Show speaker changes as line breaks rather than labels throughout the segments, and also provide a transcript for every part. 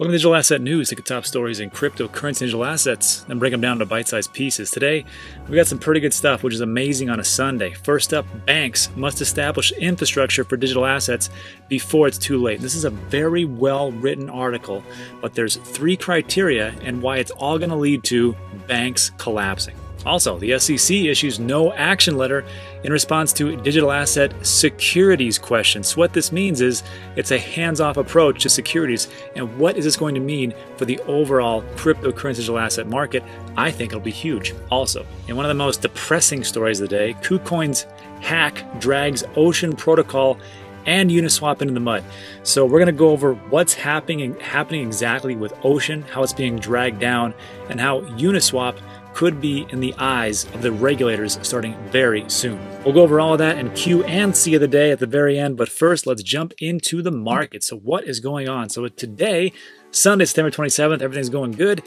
Welcome to Digital Asset News. Take the top stories in cryptocurrency and digital assets and break them down to bite-sized pieces. Today, we got some pretty good stuff, which is amazing on a Sunday. First up, banks must establish infrastructure for digital assets before it's too late. This is a very well-written article, but there's three criteria and why it's all going to lead to banks collapsing. Also, the SEC issues no action letter in response to digital asset securities questions. What this means is it's a hands-off approach to securities. And what is this going to mean for the overall cryptocurrency digital asset market? I think it'll be huge. Also, in one of the most depressing stories of the day, KuCoin's hack drags Ocean Protocol and Uniswap into the mud. So we're going to go over what's happening happening exactly with Ocean, how it's being dragged down, and how Uniswap could be in the eyes of the regulators starting very soon. We'll go over all of that and Q and C of the day at the very end, but first let's jump into the market. So what is going on? So today, Sunday, September 27th, everything's going good.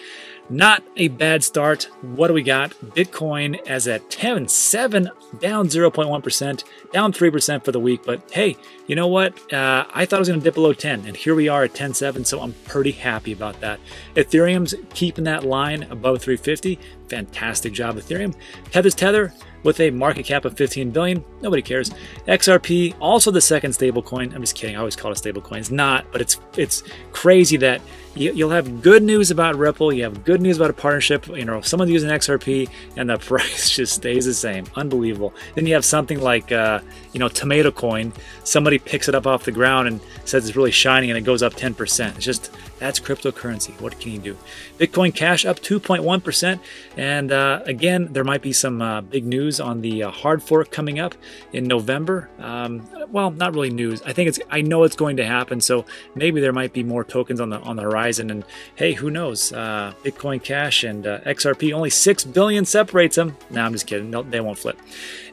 Not a bad start. What do we got? Bitcoin as at 10, 7, down 0.1%, down 3% for the week. But hey, you know what? Uh, I thought it was going to dip below 10, and here we are at 10.7, so I'm pretty happy about that. Ethereum's keeping that line above 350. Fantastic job, Ethereum. Tether's Tether with a market cap of 15 billion. Nobody cares. XRP, also the second stablecoin. I'm just kidding. I always call it a stablecoin. It's not, but it's it's crazy that you'll have good news about Ripple. You have good news about a partnership. You know, someone using XRP, and the price just stays the same. Unbelievable. Then you have something like, uh, you know, Tomato Coin. Somebody picks it up off the ground and says it's really shiny, and it goes up 10%. It's just that's cryptocurrency. What can you do? Bitcoin Cash up 2.1%. And uh, again, there might be some uh, big news on the uh, hard fork coming up in November. Um, well, not really news. I think it's. I know it's going to happen. So maybe there might be more tokens on the on the horizon. And hey, who knows? Uh, Bitcoin Cash and uh, XRP only six billion separates them. No, I'm just kidding. No, they won't flip.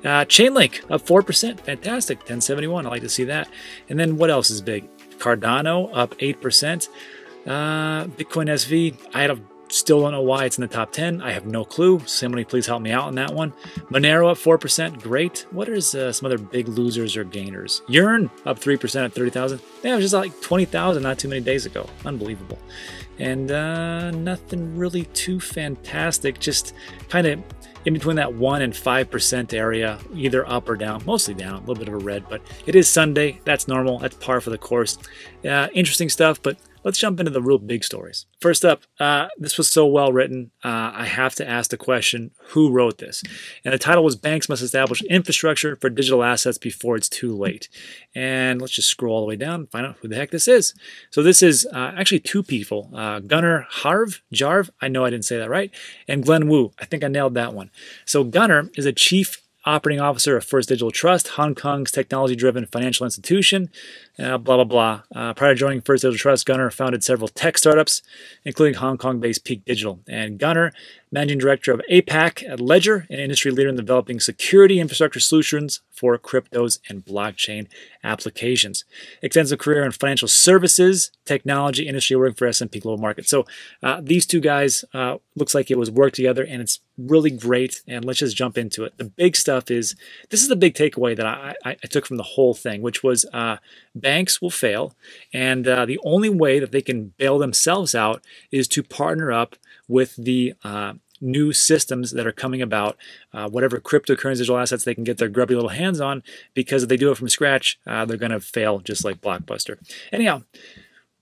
Uh, Chainlink up four percent. Fantastic. 1071. I like to see that. And then what else is big? Cardano up eight percent. Uh, Bitcoin SV, I still don't know why it's in the top 10. I have no clue. Somebody please help me out on that one. Monero up 4%. Great. What is uh, some other big losers or gainers? Yearn up 3% at 30,000. Yeah, it was just like 20,000 not too many days ago. Unbelievable. And uh, nothing really too fantastic. Just kind of in between that 1 and 5% area, either up or down, mostly down, a little bit of a red, but it is Sunday. That's normal. That's par for the course. Uh, interesting stuff, but let's jump into the real big stories. First up, uh, this was so well written, uh, I have to ask the question who wrote this? And the title was Banks Must Establish Infrastructure for Digital Assets Before It's Too Late. And let's just scroll all the way down and find out who the heck this is. So this is uh, actually two people uh, Gunnar Harv, Jarv, I know I didn't say that right, and Glenn Wu. I think I nailed that one. So Gunnar is a chief operating officer of First Digital Trust, Hong Kong's technology driven financial institution, uh, blah, blah, blah. Uh, prior to joining First Digital Trust, Gunnar founded several tech startups, including Hong Kong based Peak Digital. And Gunnar, managing director of APAC at Ledger, an industry leader in developing security infrastructure solutions for cryptos and blockchain applications. Extensive career in financial services, technology industry, working for S&P Global Market. So uh, these two guys uh, looks like it was worked together, and it's really great. And let's just jump into it. The big stuff is this is the big takeaway that I, I, I took from the whole thing, which was uh, banks will fail, and uh, the only way that they can bail themselves out is to partner up with the uh, new systems that are coming about, uh, whatever cryptocurrency digital assets they can get their grubby little hands on, because if they do it from scratch, uh, they're going to fail just like Blockbuster. Anyhow,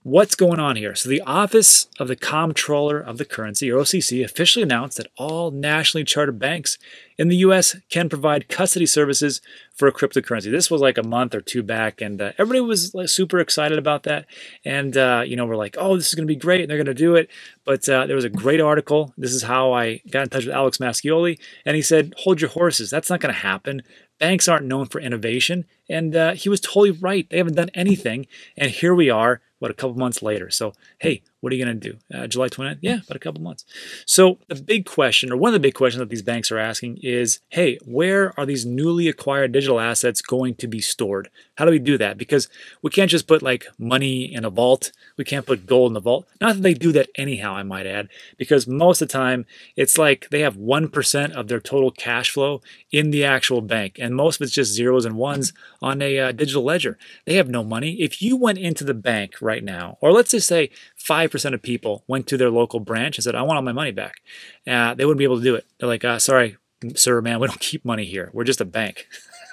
What's going on here? So the Office of the Comptroller of the Currency, or OCC, officially announced that all nationally chartered banks in the U.S. can provide custody services for a cryptocurrency. This was like a month or two back, and uh, everybody was like, super excited about that. And uh, you know, we're like, "Oh, this is going to be great!" And they're going to do it. But uh, there was a great article. This is how I got in touch with Alex Mascioli, and he said, "Hold your horses. That's not going to happen. Banks aren't known for innovation." And uh, he was totally right. They haven't done anything, and here we are what, a couple months later. So, hey, what are you going to do? Uh, July 29th? Yeah, but a couple months. So, the big question, or one of the big questions that these banks are asking is hey, where are these newly acquired digital assets going to be stored? How do we do that? Because we can't just put like money in a vault. We can't put gold in the vault. Not that they do that anyhow, I might add, because most of the time it's like they have 1% of their total cash flow in the actual bank. And most of it's just zeros and ones on a uh, digital ledger. They have no money. If you went into the bank right now, or let's just say 5% of people went to their local branch and said, I want all my money back, uh, they wouldn't be able to do it. They're like, uh, sorry, sir, man, we don't keep money here. We're just a bank.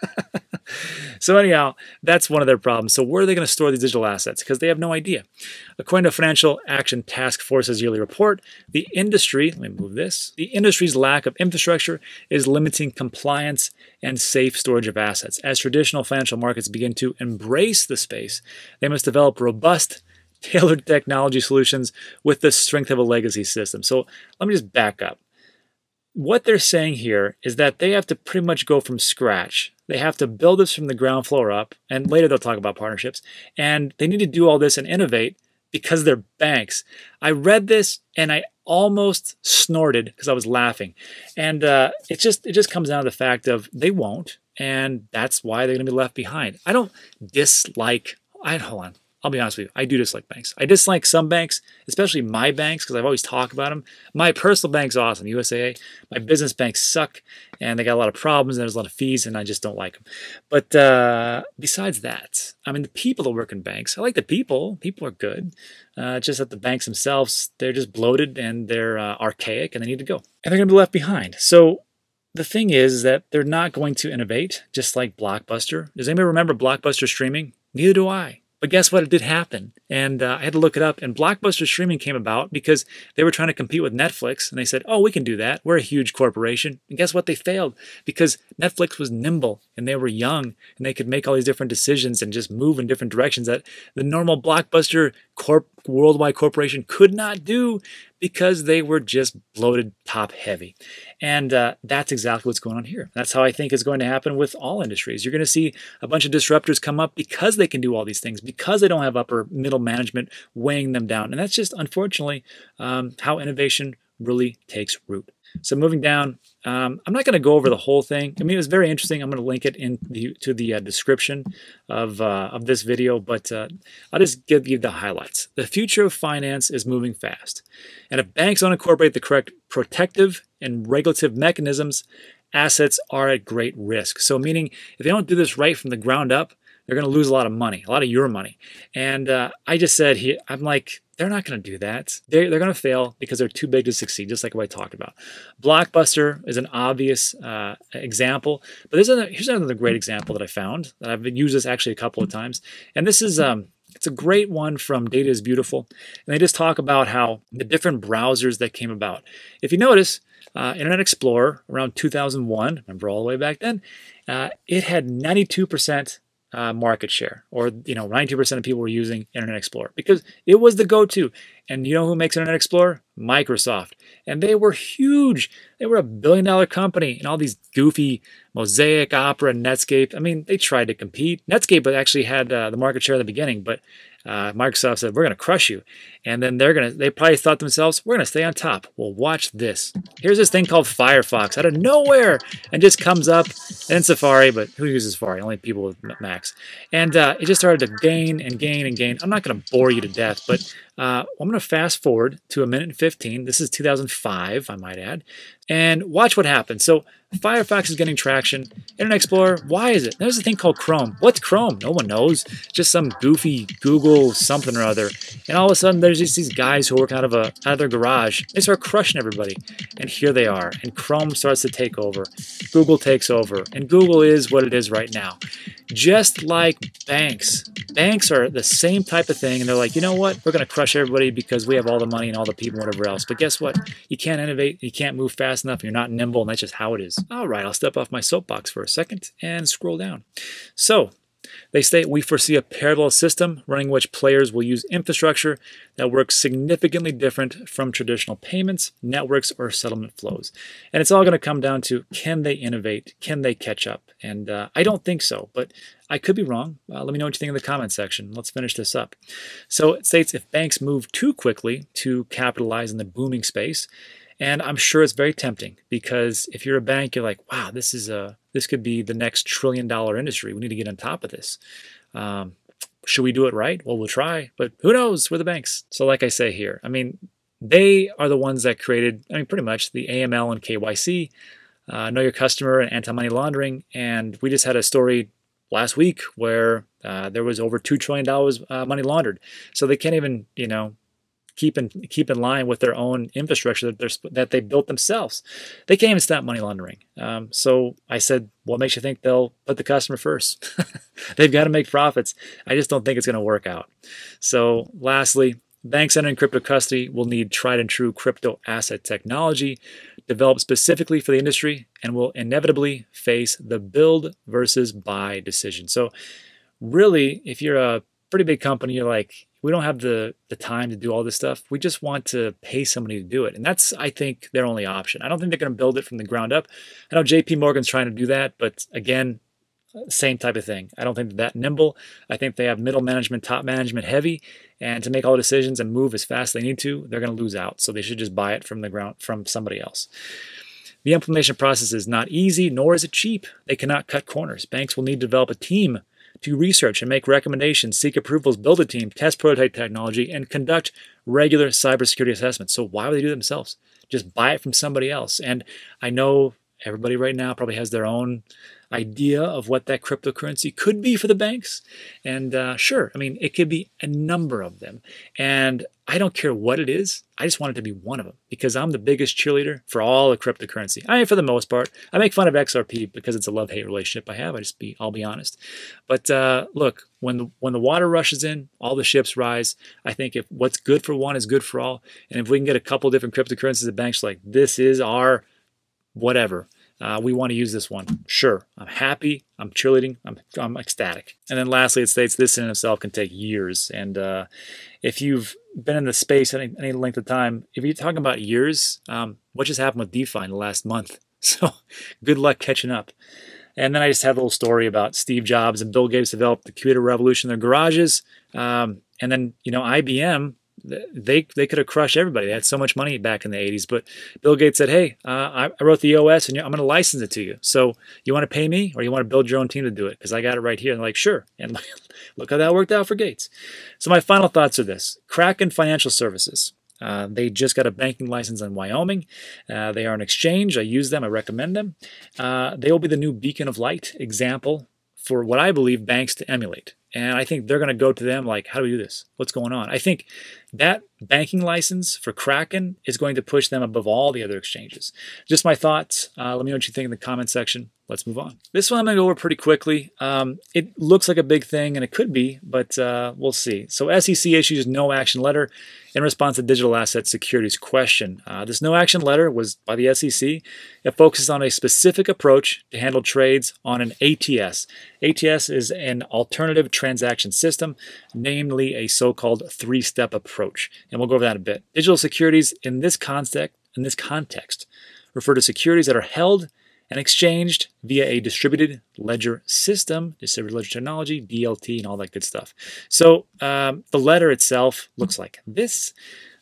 so anyhow, that's one of their problems. So where are they going to store these digital assets? Because they have no idea. According to Financial Action Task Force's yearly report, the industry, let me move this, the industry's lack of infrastructure is limiting compliance and safe storage of assets. As traditional financial markets begin to embrace the space, they must develop robust tailored technology solutions with the strength of a legacy system. So let me just back up what they're saying here is that they have to pretty much go from scratch. They have to build this from the ground floor up, and later they'll talk about partnerships. And they need to do all this and innovate because they're banks. I read this and I almost snorted because I was laughing. And uh, it just it just comes down to the fact of they won't, and that's why they're going to be left behind. I don't dislike. I hold on. I'll be honest with you, I do dislike banks. I dislike some banks, especially my banks, because I've always talked about them. My personal bank's awesome, USAA. My business banks suck, and they got a lot of problems, and there's a lot of fees, and I just don't like them. But uh, besides that, I mean, the people that work in banks, I like the people. People are good. Uh, just that the banks themselves, they're just bloated and they're uh, archaic, and they need to go. And they're going to be left behind. So the thing is that they're not going to innovate, just like Blockbuster. Does anybody remember Blockbuster streaming? Neither do I. But guess what? It did happen. And uh, I had to look it up. And Blockbuster streaming came about because they were trying to compete with Netflix. And they said, oh, we can do that. We're a huge corporation. And guess what? They failed because Netflix was nimble and they were young and they could make all these different decisions and just move in different directions that the normal Blockbuster corp worldwide corporation could not do because they were just bloated top heavy. And uh, that's exactly what's going on here. That's how I think is going to happen with all industries. You're going to see a bunch of disruptors come up because they can do all these things, because they don't have upper middle management weighing them down. And that's just, unfortunately, um, how innovation really takes root. So moving down, um, I'm not going to go over the whole thing. I mean, it was very interesting. I'm going to link it in the, to the uh, description of, uh, of this video, but uh, I'll just give you the highlights. The future of finance is moving fast. And if banks don't incorporate the correct protective and regulative mechanisms, assets are at great risk. So meaning if they don't do this right from the ground up, they're going to lose a lot of money, a lot of your money. And uh, I just said, he, I'm like, they're not going to do that. They're, they're going to fail because they're too big to succeed, just like what I talked about. Blockbuster is an obvious uh, example, but another, here's another great example that I found. That I've used this actually a couple of times, and this is um, it's a great one from Data is Beautiful, and they just talk about how the different browsers that came about. If you notice, uh, Internet Explorer around 2001, remember all the way back then, uh, it had 92% uh, market share, or you know, 90% of people were using Internet Explorer because it was the go-to. And you know who makes Internet Explorer? Microsoft. And they were huge. They were a billion dollar company, and all these goofy Mosaic, Opera, Netscape. I mean, they tried to compete. Netscape actually had uh, the market share at the beginning, but uh, Microsoft said, we're going to crush you. And then they're going to, they probably thought themselves, we're going to stay on top. Well, watch this. Here's this thing called Firefox out of nowhere and just comes up in Safari, but who uses Safari? Only people with Macs. And uh, it just started to gain and gain and gain. I'm not going to bore you to death, but uh, I'm going to fast forward to a minute and 15. This is 2005, I might add. And watch what happens. So Firefox is getting traction. Internet Explorer, why is it? There's a thing called Chrome. What's Chrome? No one knows. Just some goofy Google something or other. And all of a sudden, there's just these guys who work out of a out of their garage. They start crushing everybody. And here they are. And Chrome starts to take over. Google takes over. And Google is what it is right now. Just like banks. Banks are the same type of thing. And they're like, you know what? We're going to crush everybody because we have all the money and all the people and whatever else. But guess what? You can't innovate. You can't move fast enough. You're not nimble. And that's just how it is. All right, I'll step off my soapbox for a second and scroll down. So, they state we foresee a parallel system running which players will use infrastructure that works significantly different from traditional payments, networks, or settlement flows. And it's all going to come down to can they innovate? Can they catch up? And uh, I don't think so, but I could be wrong. Uh, let me know what you think in the comment section. Let's finish this up. So it states if banks move too quickly to capitalize in the booming space, and I'm sure it's very tempting because if you're a bank, you're like, wow, this is a this could be the next trillion dollar industry. We need to get on top of this. Um, should we do it right? Well, we'll try, but who knows? We're the banks. So, like I say here, I mean, they are the ones that created, I mean, pretty much the AML and KYC, uh, know your customer and anti money laundering. And we just had a story last week where uh, there was over $2 trillion uh, money laundered. So they can't even, you know, keep in keep in line with their own infrastructure that, that they built themselves. They can't even stop money laundering. Um, so I said, what makes you think they'll put the customer first? They've got to make profits. I just don't think it's going to work out. So lastly, banks entering crypto custody will need tried and true crypto asset technology developed specifically for the industry and will inevitably face the build versus buy decision. So really, if you're a pretty big company, you're like, we don't have the the time to do all this stuff. We just want to pay somebody to do it, and that's I think their only option. I don't think they're going to build it from the ground up. I know J.P. Morgan's trying to do that, but again, uh, same type of thing. I don't think they're that nimble. I think they have middle management, top management heavy, and to make all the decisions and move as fast as they need to, they're going to lose out. So they should just buy it from the ground from somebody else. The implementation process is not easy, nor is it cheap. They cannot cut corners. Banks will need to develop a team to research and make recommendations, seek approvals, build a team, test prototype technology, and conduct regular cybersecurity assessments. So why would they do it themselves? Just buy it from somebody else. And I know everybody right now probably has their own idea of what that cryptocurrency could be for the banks. And uh, sure, I mean, it could be a number of them. And I don't care what it is. I just want it to be one of them because I'm the biggest cheerleader for all the cryptocurrency. I mean, for the most part, I make fun of XRP because it's a love-hate relationship I have. I just be, I'll be honest. But uh, look, when the when the water rushes in, all the ships rise. I think if what's good for one is good for all, and if we can get a couple different cryptocurrencies, the banks like this is our whatever uh, we want to use this one. Sure, I'm happy, I'm cheerleading, I'm, I'm ecstatic. And then lastly, it states this in itself can take years. And uh, if you've been in the space any, any length of time, if you're talking about years, um, what just happened with DeFi in the last month? So good luck catching up. And then I just have a little story about Steve Jobs and Bill Gates developed the computer revolution in their garages. Um, and then, you know, IBM they they could have crushed everybody. They had so much money back in the 80s. But Bill Gates said, "Hey, uh, I, wrote the OS, and I'm going to license it to you. So you want to pay me, or you want to build your own team to do it? Because I got it right here." And like, "Sure." And look how that worked out for Gates. So my final thoughts are this: Kraken Financial Services. Uh, they just got a banking license in Wyoming. Uh, they are an exchange. I use them. I recommend them. Uh, they will be the new beacon of light example for what I believe banks to emulate. And I think they're going to go to them like, how do we do this? What's going on? I think that banking license for Kraken is going to push them above all the other exchanges. Just my thoughts. Uh, let me know what you think in the comment section. Let's move on. This one I'm going to go over pretty quickly. Um, it looks like a big thing, and it could be, but uh, we'll see. So SEC issues no action letter in response to digital asset securities question. Uh, this no action letter was by the SEC. It focuses on a specific approach to handle trades on an ATS. ATS is an alternative transaction system, namely a so-called three-step approach, and we'll go over that a bit. Digital securities in this context, in this context, refer to securities that are held and exchanged via a distributed ledger system, distributed ledger technology, DLT, and all that good stuff. So um, the letter itself looks like this.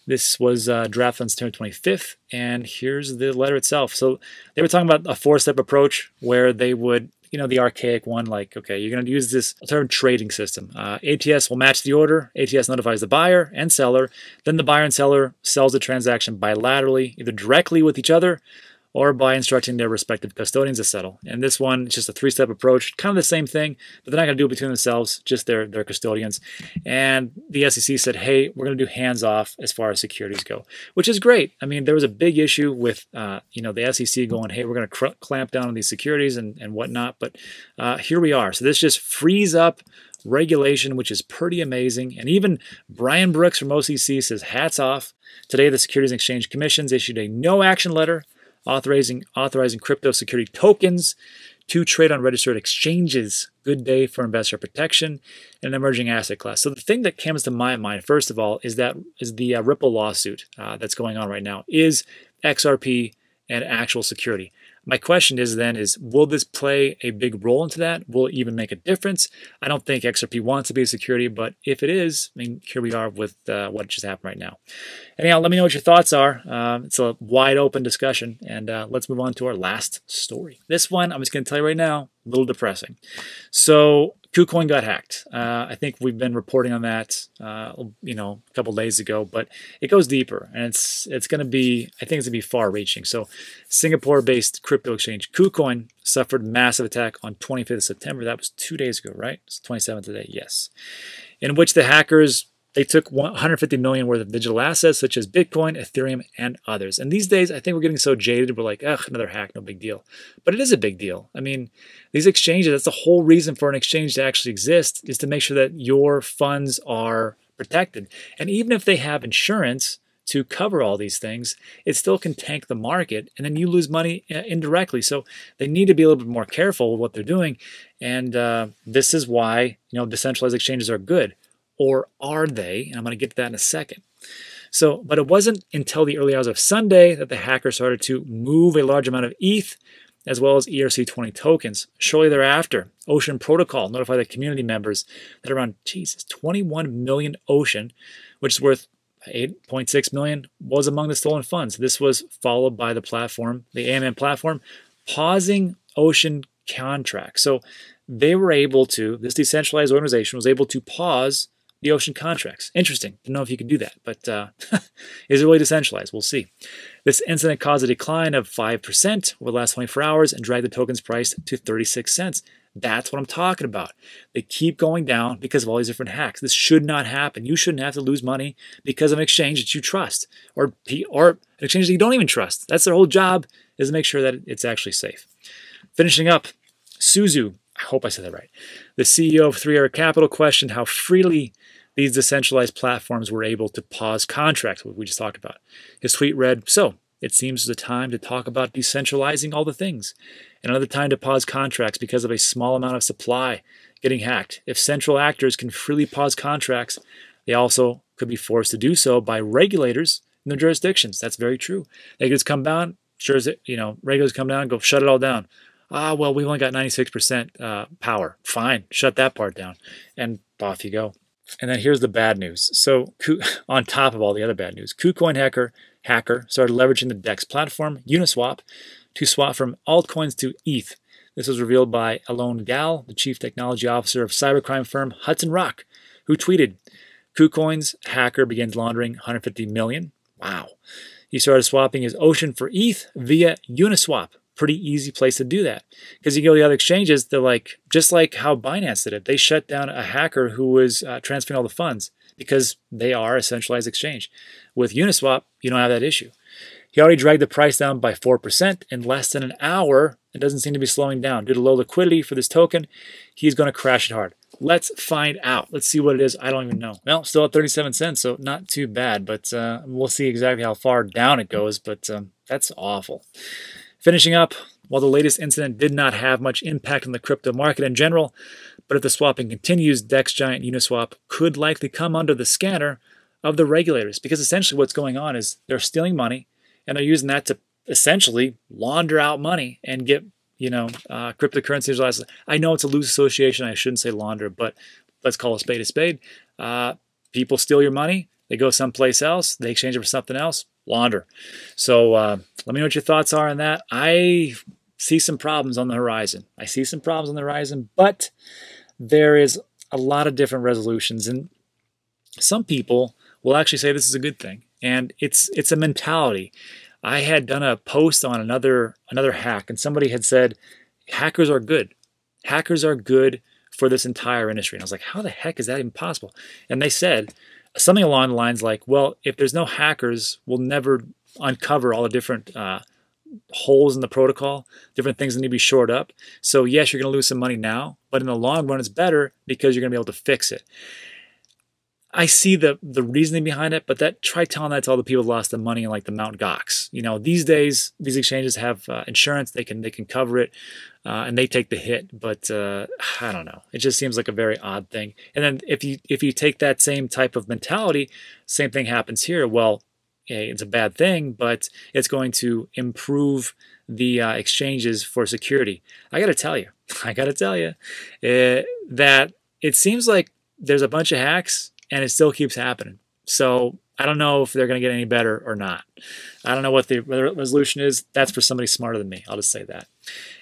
This was uh, drafted on September 25th, and here's the letter itself. So they were talking about a four-step approach where they would you know, the archaic one, like, okay, you're going to use this term trading system. Uh, ATS will match the order. ATS notifies the buyer and seller. Then the buyer and seller sells the transaction bilaterally, either directly with each other or by instructing their respective custodians to settle. And this one is just a three-step approach, kind of the same thing, but they're not going to do it between themselves, just their, their custodians. And the SEC said, hey, we're going to do hands-off as far as securities go, which is great. I mean, there was a big issue with, uh, you know, the SEC going, hey, we're going to clamp down on these securities and, and whatnot, but uh, here we are. So this just frees up regulation, which is pretty amazing. And even Brian Brooks from OCC says, hats off. Today, the Securities and Exchange Commission's issued a no action letter authorizing, authorizing crypto security tokens to trade on registered exchanges. Good day for investor protection in an emerging asset class. So the thing that comes to my mind, first of all, is that is the uh, Ripple lawsuit uh, that's going on right now. Is XRP an actual security? My question is then is will this play a big role into that? Will it even make a difference? I don't think XRP wants to be a security, but if it is, I mean, here we are with uh, what just happened right now. Anyhow, let me know what your thoughts are. Uh, it's a wide open discussion, and uh, let's move on to our last story. This one, I'm just going to tell you right now, A little depressing. So KuCoin got hacked. Uh, I think we've been reporting on that, uh, you know, a couple days ago, but it goes deeper, and it's it's going to be, I think it's going to be far-reaching. So, Singapore-based crypto exchange KuCoin suffered massive attack on 25th of September. That was two days ago, right? It's 27th today, yes. In which the hackers they took 150 million worth of digital assets such as Bitcoin, Ethereum, and others. And these days, I think we're getting so jaded, we're like, ugh, another hack, no big deal. But it is a big deal. I mean, these exchanges, that's the whole reason for an exchange to actually exist, is to make sure that your funds are protected. And even if they have insurance, to cover all these things, it still can tank the market and then you lose money uh, indirectly. So they need to be a little bit more careful with what they're doing. And uh, this is why, you know, decentralized exchanges are good or are they? And I'm going to get to that in a second. So, but it wasn't until the early hours of Sunday that the hacker started to move a large amount of ETH as well as ERC20 tokens. Shortly thereafter, Ocean Protocol notified the community members that around, Jesus, 21 million Ocean, which is worth 8.6 million, was among the stolen funds. This was followed by the platform, the AMM platform, pausing Ocean contracts. So they were able to, this decentralized organization was able to pause the ocean contracts. Interesting. Didn't know if you could do that, but uh, is it really decentralized? We'll see. This incident caused a decline of 5% over the last 24 hours and dragged the token's price to 36 cents. That's what I'm talking about. They keep going down because of all these different hacks. This should not happen. You shouldn't have to lose money because of an exchange that you trust or, or an exchange that you don't even trust. That's their whole job is to make sure that it's actually safe. Finishing up, Su Zhu, I hope I said that right. The CEO of Three Arrow Capital questioned how freely these decentralized platforms were able to pause contracts, what we just talked about. His tweet read, So, it seems the time to talk about decentralizing all the things. And another time to pause contracts because of a small amount of supply getting hacked. If central actors can freely pause contracts, they also could be forced to do so by regulators in their jurisdictions. That's very true. They could just come down, sure as you know, regulators come down go shut it all down. Ah, well, we only got 96% uh, power. Fine, shut that part down. And off you go. And then here's the bad news. So on top of all the other bad news, KuCoin hacker hacker started leveraging the DEX platform Uniswap to swap from altcoins to ETH. This was revealed by Alon Gal, the chief technology officer of cybercrime firm Hudson Rock, who tweeted, KuCoin's hacker begins laundering 150 million. Wow. He started swapping his Ocean for ETH via Uniswap, pretty easy place to do that. Because you go to the other exchanges, they're like, just like how Binance did it, they shut down a hacker who was uh, transferring all the funds because they are a centralized exchange. With Uniswap, you don't have that issue. He already dragged the price down by 4% in less than an hour. It doesn't seem to be slowing down. Due to low liquidity for this token, he's going to crash it hard. Let's find out. Let's see what it is. I don't even know. Well, still at 37 cents, so not too bad, but uh, we'll see exactly how far down it goes, but um, that's awful. Finishing up, while the latest incident did not have much impact on the crypto market in general, but if the swapping continues, DEX giant Uniswap could likely come under the scanner of the regulators because essentially what's going on is they're stealing money and they're using that to essentially launder out money and get you know uh, cryptocurrencies. I know it's a loose association. I shouldn't say launder, but let's call a spade a spade. Uh, people steal your money. They go someplace else. They exchange it for something else launder. So uh, let me know what your thoughts are on that. I see some problems on the horizon. I see some problems on the horizon, but there is a lot of different resolutions, and some people will actually say this is a good thing, and it's it's a mentality. I had done a post on another another hack, and somebody had said hackers are good. Hackers are good for this entire industry. And I was like, how the heck is that even possible? And they said something along the lines like, well, if there's no hackers, we'll never uncover all the different uh, holes in the protocol, different things that need to be shored up. So yes, you're going to lose some money now, but in the long run, it's better because you're going to be able to fix it. I see the the reasoning behind it, but that try telling that to all the people who lost the money in like the Mount Gox. You know, these days these exchanges have uh, insurance; they can they can cover it, uh, and they take the hit. But uh, I don't know. It just seems like a very odd thing. And then if you if you take that same type of mentality, same thing happens here. Well, it's a bad thing, but it's going to improve the uh, exchanges for security. I got to tell you, I got to tell you uh, that it seems like there's a bunch of hacks and it still keeps happening. So I don't know if they're going to get any better or not. I don't know what the resolution is. That's for somebody smarter than me. I'll just say that.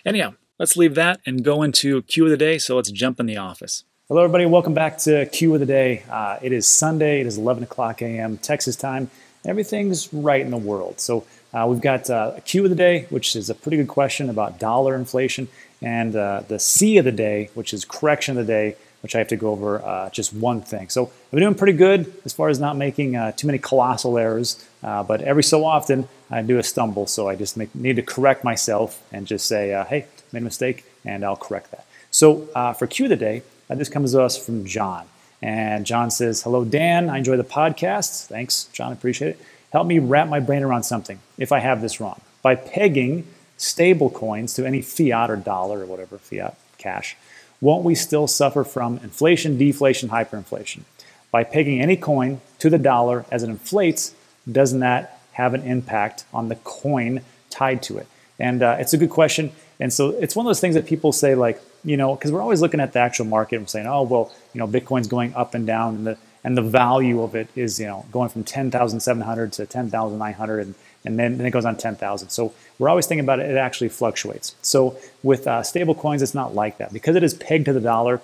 Anyhow, Let's leave that and go into Q of the day. So let's jump in the office. Hello, everybody. Welcome back to Q of the day. Uh, it is Sunday. It is 11 o'clock a.m. Texas time. Everything's right in the world. So uh, we've got uh, a Q of the day, which is a pretty good question about dollar inflation, and uh, the C of the day, which is correction of the day, which I have to go over uh, just one thing. So I've been doing pretty good as far as not making uh, too many colossal errors, uh, but every so often I do a stumble. So I just make, need to correct myself and just say, hey, made a mistake, and I'll correct that. So for Q of the day, this comes to us from John. And John says, Hello, Dan. I enjoy the podcast. Thanks, John. Appreciate it. Help me wrap my brain around something if I have this wrong. By pegging stable coins to any fiat or dollar or whatever, fiat cash, won't we still suffer from inflation, deflation, hyperinflation? By pegging any coin to the dollar as it inflates, doesn't that have an impact on the coin tied to it? And uh, it's a good question. And so it's one of those things that people say, like, you know, because we're always looking at the actual market and saying, oh, well, you know, Bitcoin's going up and down, and the and the value of it is, you know, going from ten thousand seven hundred to ten thousand nine hundred, and and then, then it goes on ten thousand. So we're always thinking about it. It actually fluctuates. So with uh, stable coins, it's not like that because it is pegged to the dollar.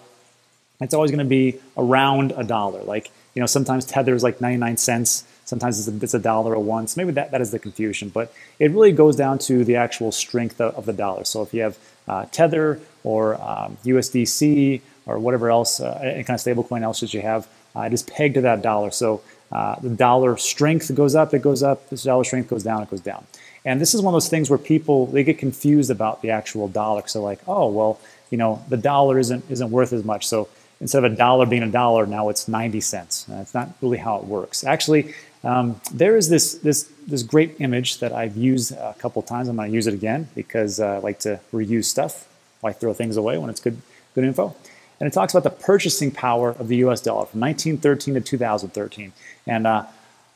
It's always going to be around a dollar. Like you know, sometimes Tether is like ninety nine cents Sometimes it's a, it's a dollar or one. So maybe that, that is the confusion. But it really goes down to the actual strength of, of the dollar. So if you have uh, Tether or um, USDC or whatever else, uh, any kind of stablecoin else that you have, uh, it is pegged to that dollar. So uh, the dollar strength goes up, it goes up. The dollar strength goes down, it goes down. And this is one of those things where people they get confused about the actual dollar. So like, oh well, you know, the dollar isn't isn't worth as much. So instead of a dollar being a dollar, now it's 90 cents. That's not really how it works. Actually, um, there is this, this, this great image that I've used a couple times. I'm going to use it again because uh, I like to reuse stuff. Why throw things away when it's good, good info? And it talks about the purchasing power of the US dollar from 1913 to 2013. And uh,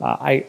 uh, I,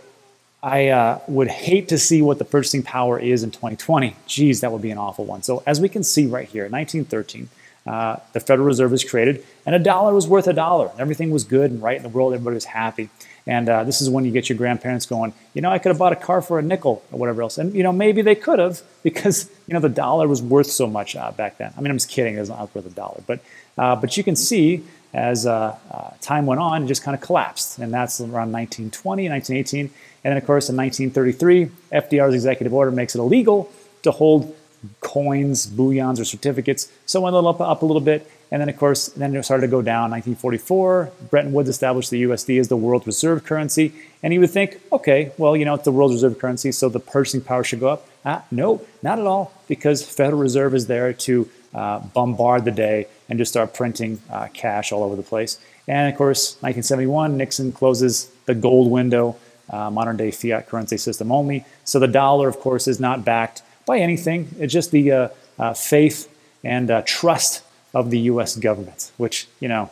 I uh, would hate to see what the purchasing power is in 2020. Geez, that would be an awful one. So as we can see right here, 1913, uh, the Federal Reserve was created, and a dollar was worth a dollar. Everything was good and right in the world. Everybody was happy. And uh, this is when you get your grandparents going, you know, I could have bought a car for a nickel or whatever else. And, you know, maybe they could have because, you know, the dollar was worth so much uh, back then. I mean, I'm just kidding. It wasn't worth a dollar. But, uh, but you can see as uh, uh, time went on, it just kind of collapsed. And that's around 1920, 1918. And then, of course, in 1933, FDR's executive order makes it illegal to hold coins, bullions, or certificates. So it went a little up, up a little bit. And then, of course, then it started to go down. 1944, Bretton Woods established the USD as the world reserve currency. And you would think, okay, well, you know, it's the world reserve currency, so the purchasing power should go up. Ah, no, not at all, because Federal Reserve is there to uh, bombard the day and just start printing uh, cash all over the place. And of course, 1971, Nixon closes the gold window, uh, modern day fiat currency system only. So the dollar, of course, is not backed by anything. It's just the uh, uh, faith and uh, trust of the U.S. government, which, you know,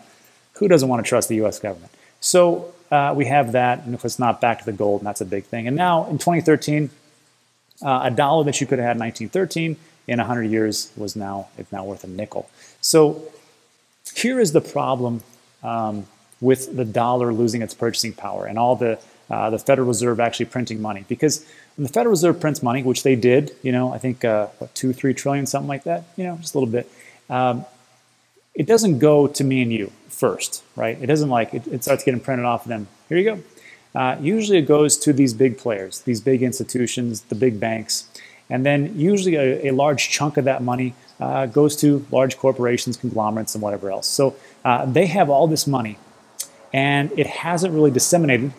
who doesn't want to trust the U.S. government? So uh, we have that, and if it's not back to the gold, and that's a big thing. And now in 2013, uh, a dollar that you could have had in 1913 in 100 years was now, it's now worth a nickel. So here is the problem um, with the dollar losing its purchasing power and all the, uh, the Federal Reserve actually printing money. Because the Federal Reserve prints money, which they did, you know, I think, uh, what, two, three trillion, something like that, you know, just a little bit. Um, it doesn't go to me and you first, right? It doesn't like, it, it starts getting printed off of them. here you go. Uh, usually it goes to these big players, these big institutions, the big banks. And then usually a, a large chunk of that money uh, goes to large corporations, conglomerates, and whatever else. So uh, they have all this money, and it hasn't really disseminated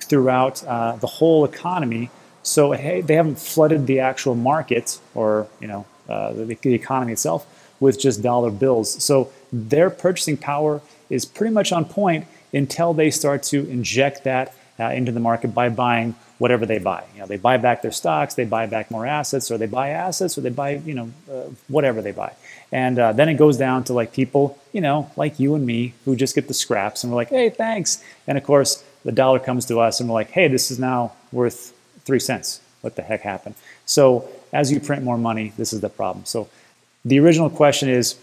throughout uh, the whole economy. So hey, they haven't flooded the actual market or you know uh, the, the economy itself with just dollar bills. So their purchasing power is pretty much on point until they start to inject that uh, into the market by buying whatever they buy. You know, they buy back their stocks, they buy back more assets, or they buy assets, or they buy you know uh, whatever they buy. And uh, then it goes down to like people, you know, like you and me, who just get the scraps, and we're like, hey, thanks. And of course, the dollar comes to us, and we're like, hey, this is now worth three cents. What the heck happened? So as you print more money, this is the problem. So the original question is,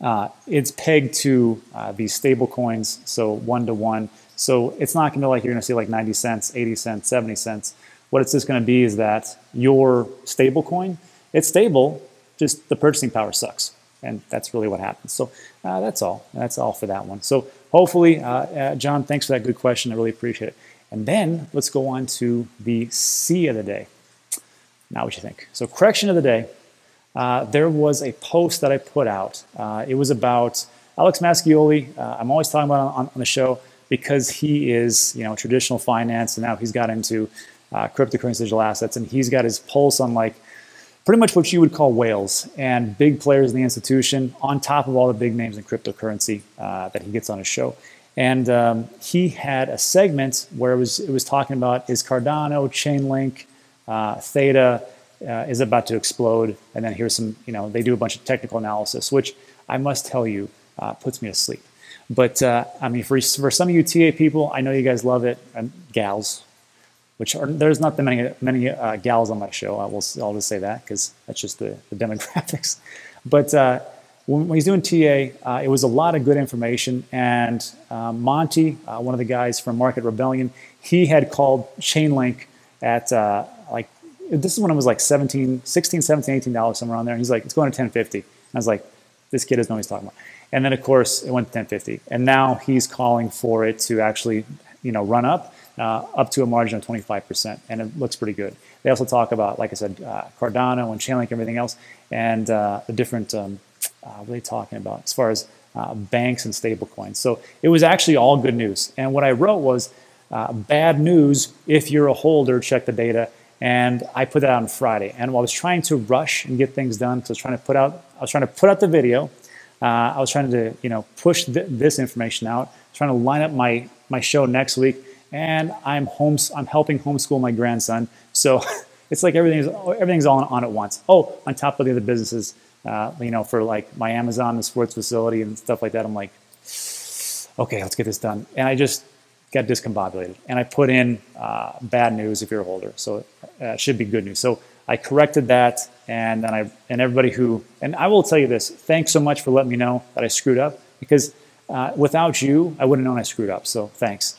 uh, it's pegged to uh, these stable coins, so one to one. So it's not going to be like you're going to see like 90 cents, 80 cents, 70 cents. What it's just going to be is that your stable coin, it's stable, just the purchasing power sucks. And that's really what happens. So uh, that's all. That's all for that one. So hopefully, uh, uh, John, thanks for that good question. I really appreciate it. And then let's go on to the C of the day. Now, what you think? So, correction of the day. Uh, there was a post that I put out. Uh, it was about Alex Mascioli. Uh, I'm always talking about on, on, the show because he is, you know, traditional finance, and now he's got into uh, cryptocurrency digital assets, and he's got his pulse on like pretty much what you would call whales and big players in the institution, on top of all the big names in cryptocurrency uh, that he gets on his show. And um, he had a segment where it was it was talking about is Cardano, Chainlink, uh, Theta uh, is about to explode, and then here's some you know they do a bunch of technical analysis, which I must tell you uh, puts me to sleep. But uh, I mean, for for some of you TA people, I know you guys love it, and gals, which are there's not that many many uh, gals on my show. I will I'll just say that because that's just the, the demographics. But uh, when, when, he's doing TA, uh, it was a lot of good information. And uh, Monty, uh, one of the guys from Market Rebellion, he had called Chainlink at like this is when it was like 17, 16, 17, 18 dollars somewhere on there. And he's like, it's going to 1050. And I was like, this kid doesn't know what he's talking about. And then of course it went to 1050. And now he's calling for it to actually, you know, run up uh, up to a margin of 25%, and it looks pretty good. They also talk about, like I said, uh, Cardano and Chainlink and everything else, and uh, the different, um, uh, what are they talking about as far as uh, banks and stablecoins. So it was actually all good news. And what I wrote was uh, bad news if you're a holder, check the data. And I put that out on Friday. And while I was trying to rush and get things done, so I was trying to put out, I was trying to put out the video. I was trying to, you know, push th this information out, trying to line up my my show next week and I'm home, I'm helping homeschool my grandson. So it's like everything's everything's all on, on at once. Oh, on top of the other businesses, uh, you know, for like my Amazon, the sports facility, and stuff like that. I'm like, okay, let's get this done. And I just got discombobulated, and I put in uh, bad news if you're a holder. So uh, it should be good news. So I corrected that, and then I and everybody who and I will tell you this: thanks so much for letting me know that I screwed up because uh, without you, I wouldn't have known I screwed up. So thanks.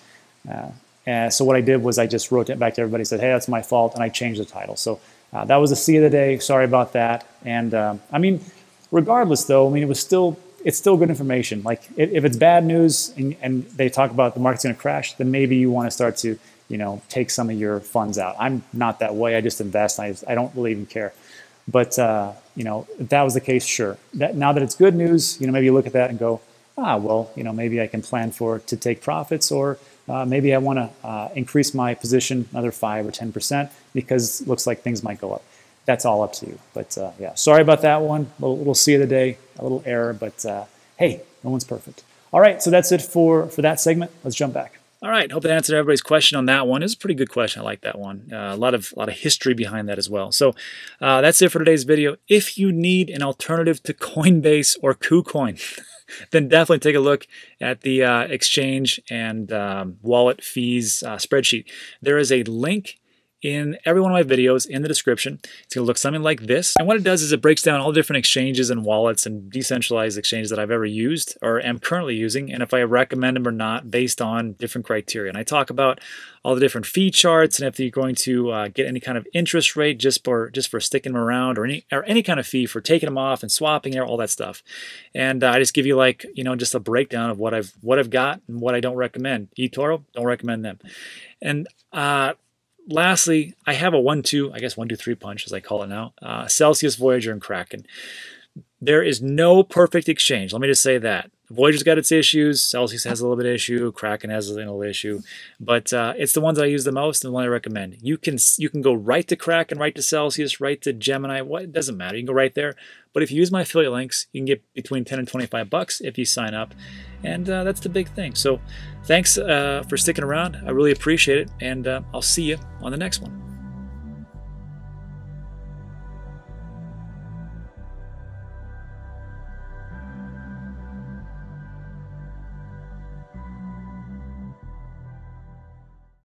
Uh, and so what I did was I just wrote it back to everybody, said, hey, that's my fault, and I changed the title. So uh, that was the C of the day. Sorry about that. And um, I mean, regardless, though, I mean, it was still it's still good information. Like if, it's bad news and, and they talk about the market's going to crash, then maybe you want to start to you know take some of your funds out. I'm not that way. I just invest. I I don't really even care. But uh, you know, if that was the case, sure. That, now that it's good news, you know, maybe you look at that and go, ah, well, you know, maybe I can plan for to take profits or uh, maybe I want to uh, increase my position another 5 or 10% because it looks like things might go up. That's all up to you. But uh, yeah, sorry about that one. A little, little C of the day, a little error, but uh, hey, no one's perfect. All right, so that's it for, for that segment. Let's jump back. All right, hope that answered everybody's question on that one. It's a pretty good question. I like that one. Uh, a lot of a lot of history behind that as well. So uh, that's it for today's video. If you need an alternative to Coinbase or KuCoin, then definitely take a look at the uh, exchange and um, wallet fees uh, spreadsheet. There is a link in every one of my videos in the description. It's to look something like this. And what it does is it breaks down all the different exchanges and wallets and decentralized exchanges that I've ever used or am currently using and if I recommend them or not based on different criteria. And I talk about all the different fee charts and if you're going to uh, get any kind of interest rate just for just for sticking them around or any or any kind of fee for taking them off and swapping there, all that stuff. And uh, I just give you like, you know, just a breakdown of what I've what I've got and what I don't recommend. eToro, don't recommend them. And uh, lastly, I have a one-two, I guess one-two-three punch as I call it now. Uh, Celsius, Voyager, and Kraken. There is no perfect exchange. Let me just say that. Voyager's got its issues. Celsius has a little bit of issue. Kraken has a little issue, but uh, it's the ones I use the most and the one I recommend. You can you can go right to Kraken, right to Celsius, right to Gemini. What it doesn't matter. You can go right there. But if you use my affiliate links, you can get between 10 and 25 bucks if you sign up, and uh, that's the big thing. So, thanks uh, for sticking around. I really appreciate it, and uh, I'll see you on the next one.